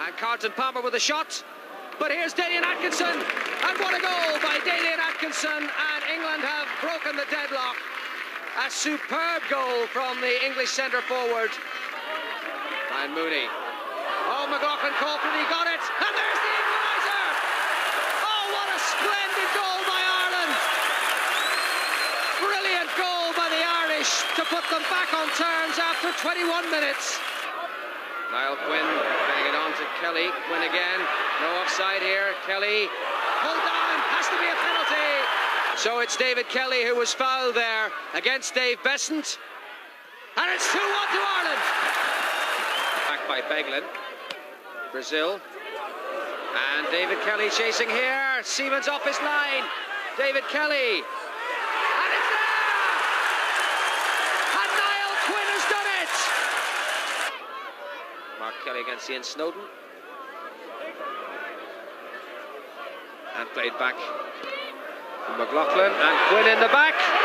And Carlton Palmer with a shot. But here's Dalian Atkinson. And what a goal by Dalian Atkinson. And England have broken the deadlock. A superb goal from the English centre forward. And Mooney. Oh, McLoughlin called for it. He got it. And there's the equaliser. Oh, what a splendid goal by Ireland. Brilliant goal by the Irish to put them back on terms after 21 minutes. Niall Quinn getting it on to Kelly. Quinn again. No offside here. Kelly pulled down. Has to be a penalty. So it's David Kelly who was fouled there against Dave Beasant. And it's 2 1 to Ireland. Back by Beglin. Brazil. And David Kelly chasing here. Siemens off his line. David Kelly Mark Kelly against Ian Snodin. Played back from McLoughlin and Quinn in the back.